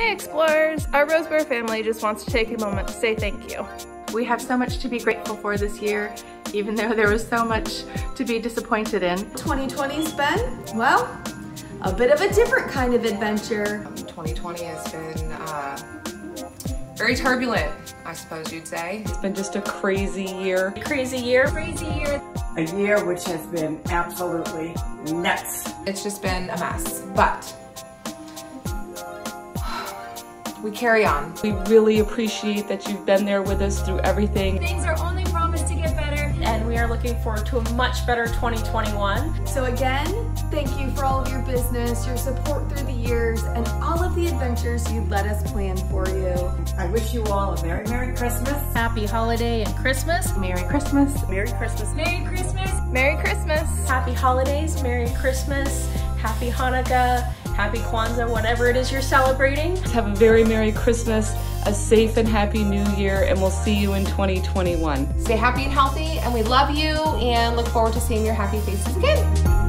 Hey Explorers! Our Roseborough family just wants to take a moment to say thank you. We have so much to be grateful for this year, even though there was so much to be disappointed in. 2020's been, well, a bit of a different kind of adventure. 2020 has been uh, very turbulent, I suppose you'd say. It's been just a crazy year. Crazy year. Crazy year. A year which has been absolutely nuts. It's just been a mess, but we carry on. We really appreciate that you've been there with us through everything. Things are only promised to get better, and we are looking forward to a much better 2021. So again, thank you for all of your business, your support through the years, and all of the adventures you let us plan for you. I wish you all a very Merry Christmas. Happy holiday and Christmas. Merry Christmas. Merry Christmas. Merry Christmas. Merry Christmas. Happy holidays. Merry Christmas. Happy Hanukkah. Happy Kwanzaa, whatever it is you're celebrating. Have a very Merry Christmas, a safe and happy New Year, and we'll see you in 2021. Stay happy and healthy, and we love you and look forward to seeing your happy faces again.